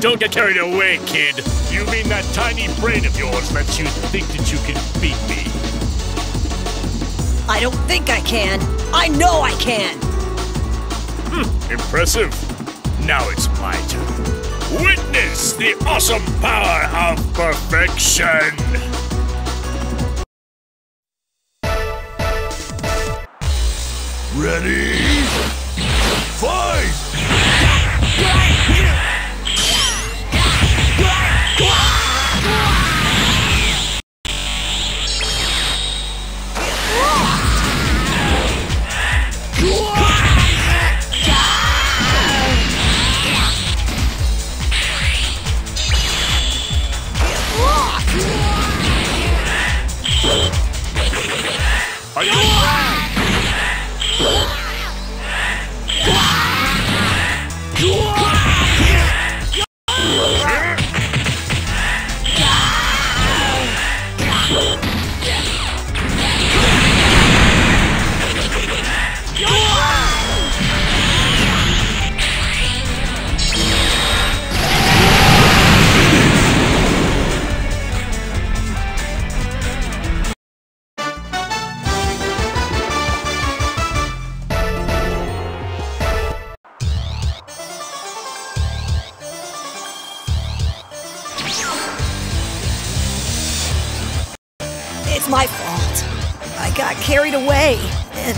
Don't get carried away, kid. You mean that tiny brain of yours lets you think that you can beat me? I don't think I can. I know I can. Hmm, impressive. Now it's my turn. Witness the awesome power of perfection. Ready? Are you my fault. I got carried away, and